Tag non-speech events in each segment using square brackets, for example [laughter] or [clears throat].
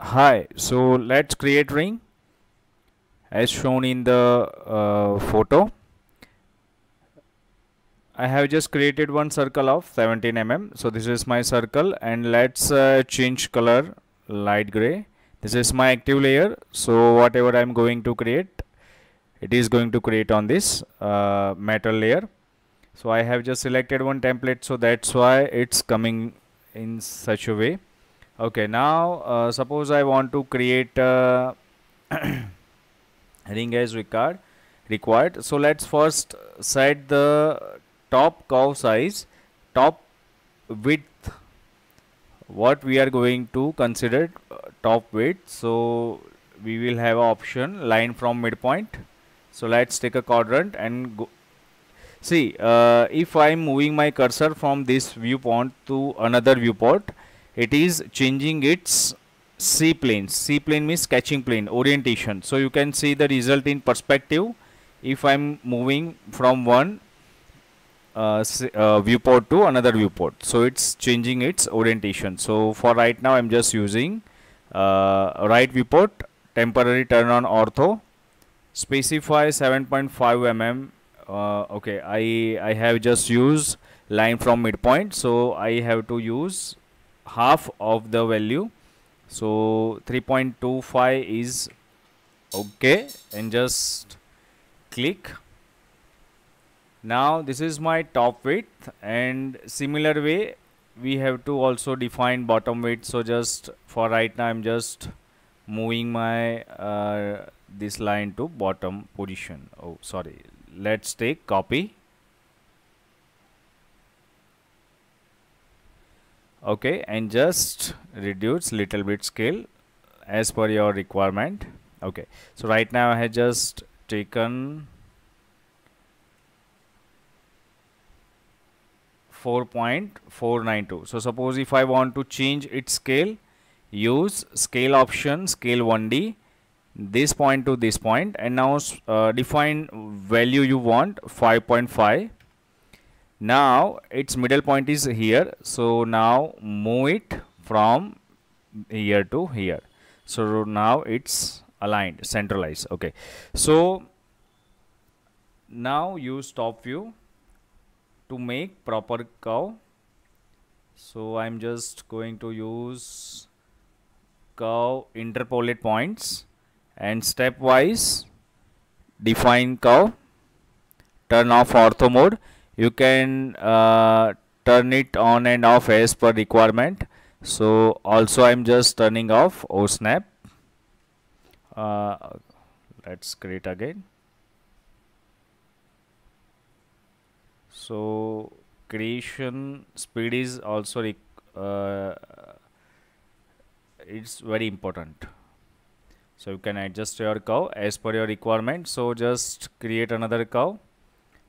Hi, so let's create ring as shown in the uh, photo. I have just created one circle of 17 mm. So this is my circle and let's uh, change color light gray. This is my active layer. So whatever I'm going to create, it is going to create on this uh, metal layer. So I have just selected one template. So that's why it's coming in such a way. Okay, now uh, suppose I want to create a [clears throat] ring as required required. So let's first set the top curve size top width what we are going to consider uh, top width. So we will have option line from midpoint. So let's take a quadrant and go. See uh, if I'm moving my cursor from this viewpoint to another viewport it is changing its C plane C plane means sketching plane orientation. So you can see the result in perspective. If I'm moving from one uh, uh, viewport to another viewport. So it's changing its orientation. So for right now I'm just using uh, right viewport temporary turn on ortho specify 7.5 mm uh, okay I I have just used line from midpoint. So I have to use half of the value. So 3.25 is okay. And just click. Now this is my top width. And similar way we have to also define bottom width. So just for right now I'm just moving my uh, this line to bottom position. Oh sorry. Let's take copy okay and just reduce little bit scale as per your requirement. Okay so right now I have just taken 4.492 so suppose if I want to change its scale use scale option scale 1d this point to this point and now uh, define value you want 5.5 now its middle point is here. So now move it from here to here. So now it's aligned centralized. Okay. So now use top view to make proper curve. So I'm just going to use curve interpolate points and stepwise define curve. Turn off ortho mode you can uh, turn it on and off as per requirement. So also I'm just turning off. O snap. Uh, let's create again. So creation speed is also uh, it's very important. So you can adjust your curve as per your requirement. So just create another curve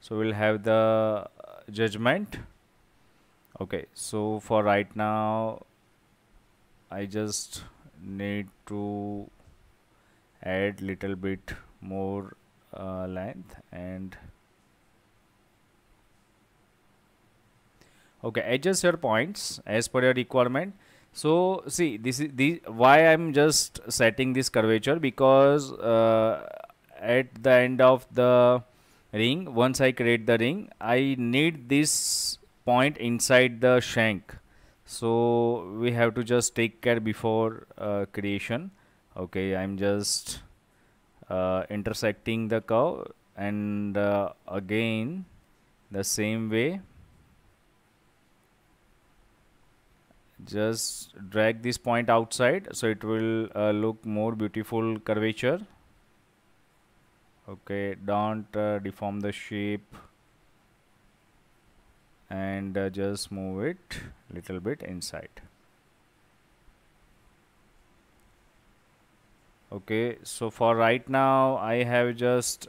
so we'll have the judgment. Okay so for right now I just need to add little bit more uh, length and okay adjust your points as per your requirement. So see this is the why i'm just setting this curvature? Because uh, at the end of the ring. Once i create the ring i need this point inside the shank. So we have to just take care before uh, creation. Okay i'm just uh, intersecting the curve and uh, again the same way. Just drag this point outside so it will uh, look more beautiful curvature okay don't uh, deform the shape. And uh, just move it little bit inside. Okay so for right now I have just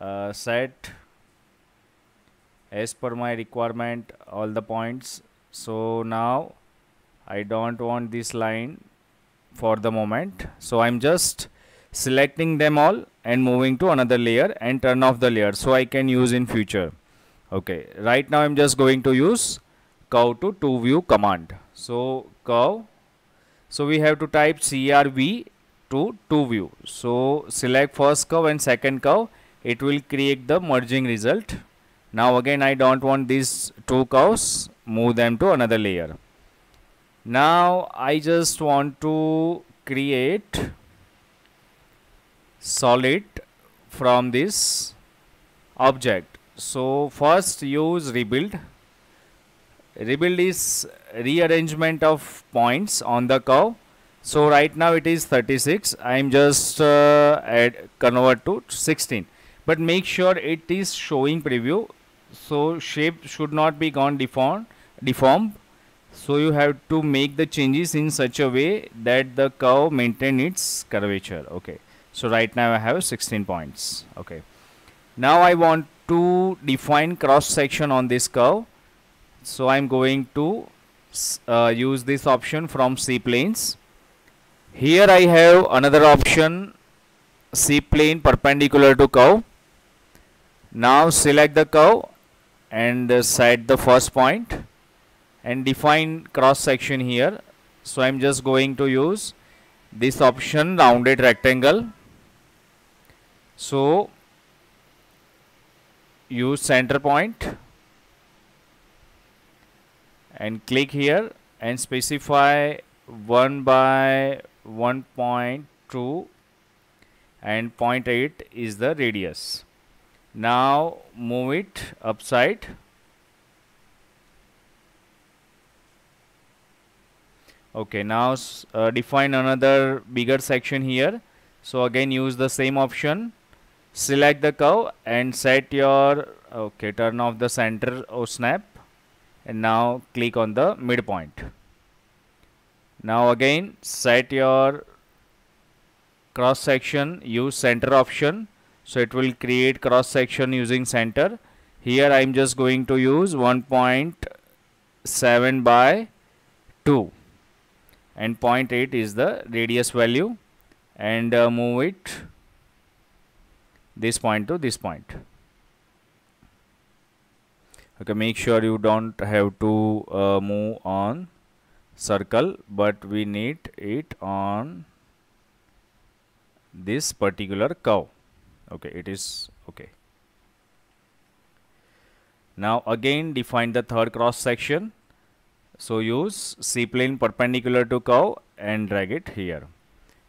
uh, set as per my requirement all the points. So now I don't want this line for the moment. So I'm just selecting them all and moving to another layer and turn off the layer so I can use in future. Okay right now I'm just going to use curve to to view command. So curve so we have to type CRV to to view. So select first curve and second curve. It will create the merging result. Now again I don't want these two curves move them to another layer. Now I just want to create solid from this object. So first use rebuild. Rebuild is rearrangement of points on the curve. So right now it is 36 i'm just uh, add convert to 16 but make sure it is showing preview. So shape should not be gone deformed deformed. So you have to make the changes in such a way that the curve maintain its curvature. Okay so right now i have 16 points. Okay. Now i want to define cross section on this curve. So i'm going to uh, use this option from C planes here I have another option C plane perpendicular to curve. Now select the curve and uh, set the first point and define cross section here. So I'm just going to use this option rounded rectangle so use center point and click here and specify 1 by 1.2 and 0.8 is the radius. Now move it upside. Okay now uh, define another bigger section here. So again use the same option select the curve and set your okay turn off the center or snap. And now click on the midpoint. Now again set your cross section use center option. So it will create cross section using center. Here I'm just going to use 1.7 by 2 and 0.8 is the radius value. And uh, move it this point to this point. Okay make sure you don't have to uh, move on circle but we need it on this particular curve okay it is okay. Now again define the third cross section. So use C plane perpendicular to curve and drag it here.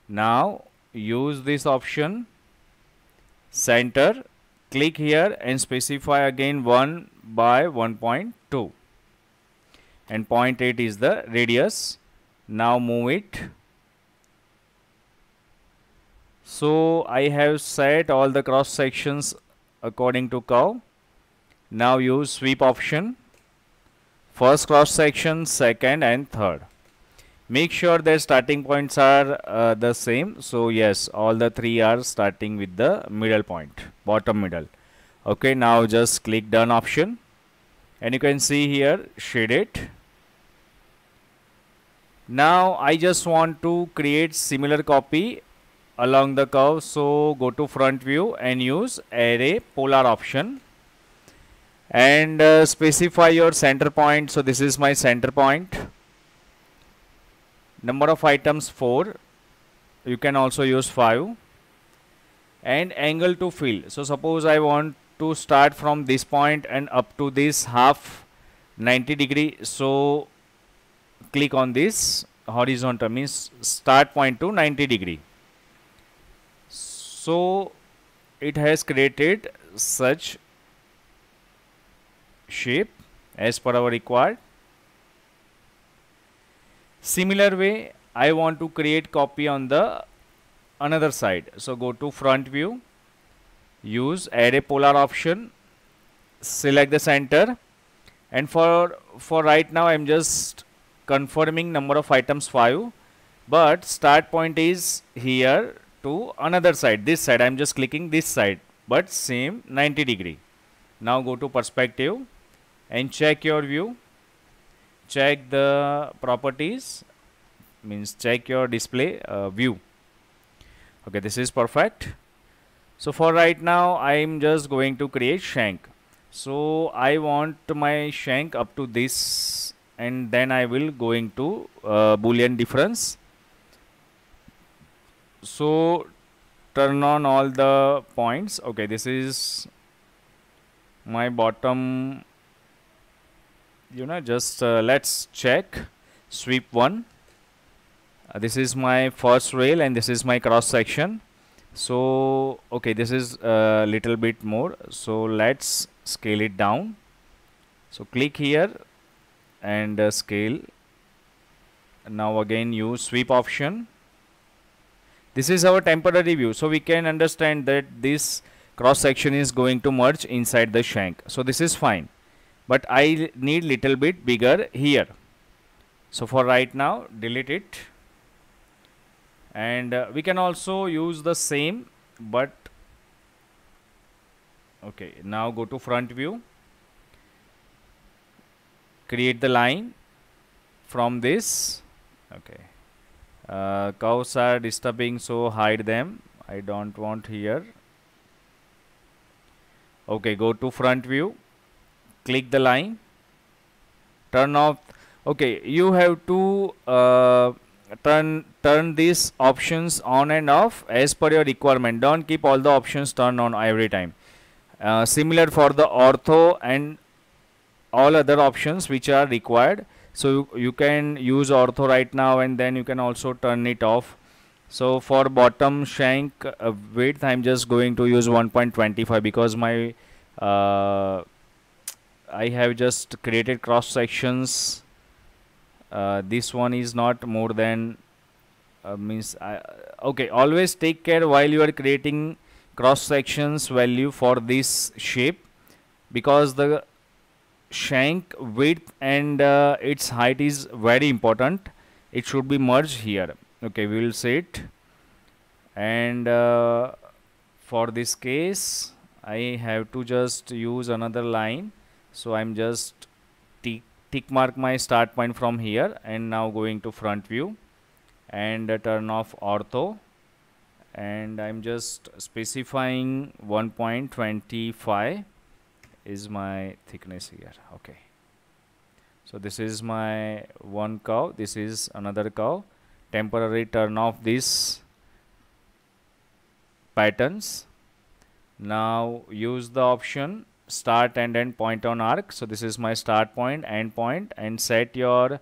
Now use this option center click here and specify again 1 by 1.2 and 0.8 is the radius. Now move it. So I have set all the cross sections according to curve. Now use sweep option. First cross section second and third make sure their starting points are uh, the same. So yes all the three are starting with the middle point bottom middle. Okay now just click done option. And you can see here shade it. Now I just want to create similar copy along the curve. So go to front view and use array polar option. And uh, specify your center point. So this is my center point number of items 4 you can also use 5 and angle to fill so suppose I want to start from this point and up to this half 90 degree. So click on this horizontal means start point to 90 degree. So it has created such shape as per our required Similar way, I want to create copy on the another side. So go to front view, use array polar option, select the center and for for right now I'm just confirming number of items 5 but start point is here to another side this side. I'm just clicking this side but same 90 degree. Now go to perspective and check your view check the properties means check your display uh, view. Okay this is perfect. So for right now I'm just going to create shank. So I want my shank up to this and then I will going to uh, boolean difference. So turn on all the points. Okay this is my bottom you know just uh, let's check. Sweep 1 uh, this is my first rail and this is my cross section. So okay this is a little bit more. So let's scale it down. So click here and uh, scale. Now again use sweep option. This is our temporary view. So we can understand that this cross section is going to merge inside the shank. So this is fine but I need little bit bigger here. So for right now delete it. And uh, we can also use the same but okay now go to front view. Create the line from this. Okay. Uh, curves are disturbing so hide them. I don't want here. Okay go to front view click the line turn off. Okay you have to uh, turn turn these options on and off as per your requirement. Don't keep all the options turned on every time. Uh, similar for the ortho and all other options which are required. So you, you can use ortho right now and then you can also turn it off. So for bottom shank uh, width I'm just going to use 1.25 because my uh, I have just created cross sections. Uh, this one is not more than uh, means I, okay always take care while you are creating cross sections value for this shape because the shank width and uh, its height is very important. It should be merged here. Okay we will say it. And uh, for this case I have to just use another line so I'm just tick, tick mark my start point from here and now going to front view and uh, turn off ortho. And I'm just specifying 1.25 is my thickness here. Okay. So this is my one curve this is another curve temporary turn off these patterns. Now use the option start and end point on arc. So this is my start point end point and set your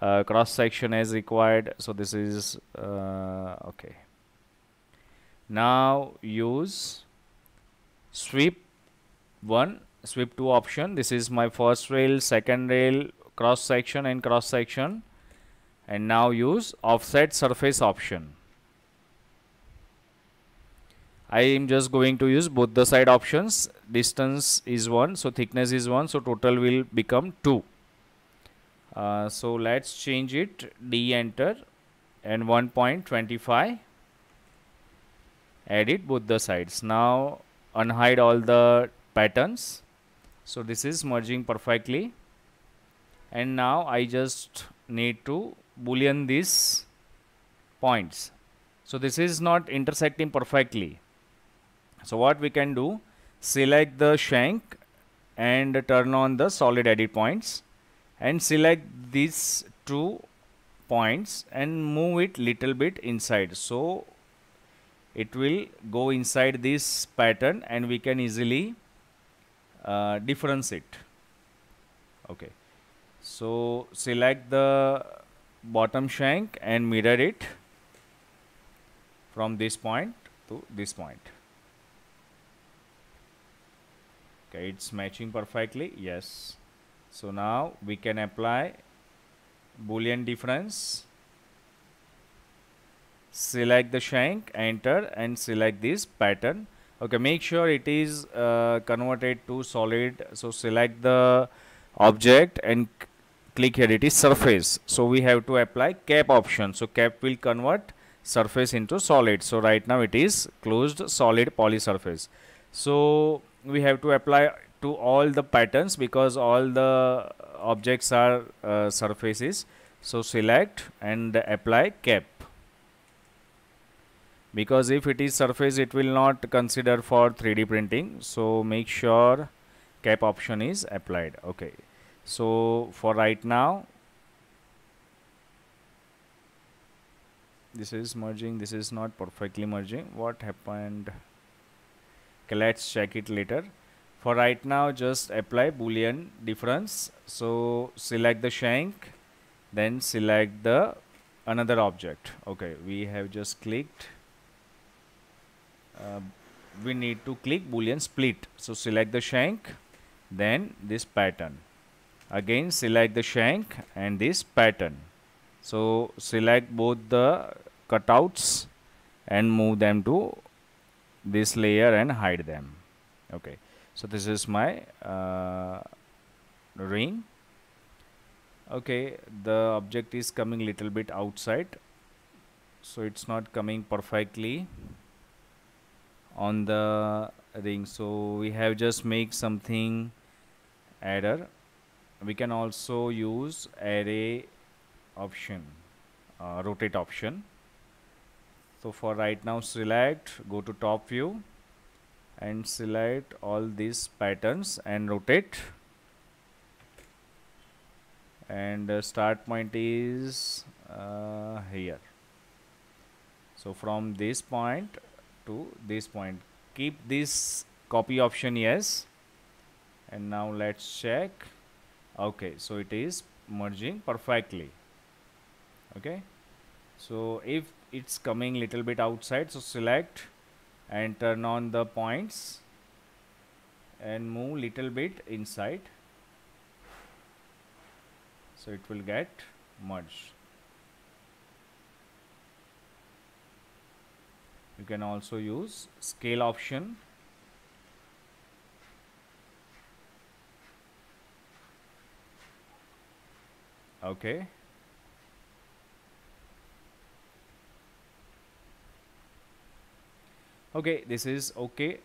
uh, cross section as required. So this is uh, okay. Now use sweep 1 sweep 2 option. This is my first rail second rail cross section and cross section. And now use offset surface option I am just going to use both the side options. Distance is 1 so thickness is 1 so total will become 2 uh, so let's change it. D enter and 1.25 edit both the sides. Now unhide all the patterns. So this is merging perfectly. And now I just need to boolean these points. So this is not intersecting perfectly so what we can do select the shank and turn on the solid edit points and select these two points and move it little bit inside. So it will go inside this pattern and we can easily uh, differentiate okay. So select the bottom shank and mirror it from this point to this point okay it's matching perfectly yes. So now we can apply boolean difference. Select the shank enter and select this pattern. Okay make sure it is uh, converted to solid. So select the object and click here it is surface. So we have to apply cap option. So cap will convert surface into solid. So right now it is closed solid poly surface so we have to apply to all the patterns because all the objects are uh, surfaces. So select and apply cap. Because if it is surface it will not consider for 3D printing. So make sure cap option is applied. Okay. So for right now this is merging. This is not perfectly merging. What happened let's check it later. For right now just apply boolean difference. So select the shank then select the another object. Okay we have just clicked. Uh, we need to click boolean split. So select the shank then this pattern. Again select the shank and this pattern. So select both the cutouts and move them to this layer and hide them. Okay. So this is my uh, ring. Okay. The object is coming little bit outside. So it's not coming perfectly on the ring. So we have just make something error. We can also use array option uh, rotate option so for right now select go to top view and select all these patterns and rotate. And uh, start point is uh, here. So from this point to this point. Keep this copy option yes. And now let's check. Okay so it is merging perfectly. Okay? So if it's coming little bit outside so select and turn on the points and move little bit inside. So it will get merged. You can also use scale option. Okay okay this is okay